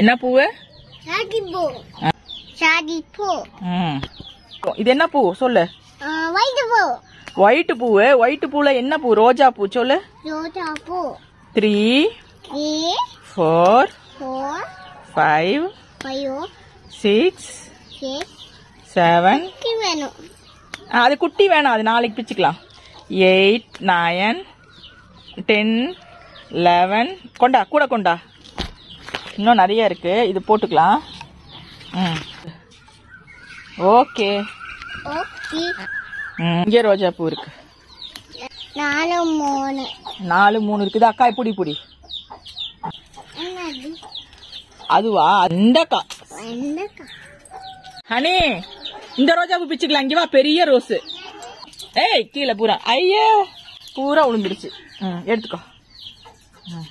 என்ன பூவு. இது என்ன பூ? சொல்லு. ஒயிட் பூவு. ஒயிட் பூல என்ன பூ? ரோஜா பூ. சொல்லு. ரோஜா பூ. Three four five five six seven அது குட்டி வேணாம். அது நாளைக்கு பிச்சுக்கலாம். எயிட் நைன் டென் லெவன் கொண்டா கூட கொண்டா. இன்னும் நிறைய இருக்கு. இது போட்டுக்கலாம். ம். ஓகே. இங்கே ரோஜா பூ இருக்கு. நாலு மூணு. நாலு மூணு இருக்குது. அக்கா இப்படி இப்படி. என்னது? அதுவா? அந்தக்கா வெண்டைக்காய் ஹனி இந்த ரோஜா பூ பிச்சுக்கலாம். இங்க வா பெரிய ரோஸ். ஏய் கீழே பூரா. ஐயே பூரா விழுந்துருச்சு ம் எடுத்துக்கோ. ம்.